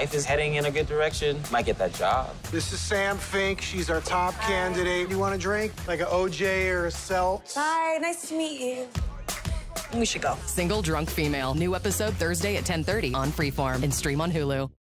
life is heading in a good direction, might get that job. This is Sam Fink. She's our top candidate. You want a drink? Like an OJ or a Celt? Hi, nice to meet you. We should go. Single Drunk Female. New episode Thursday at 10:30 on Freeform and stream on Hulu.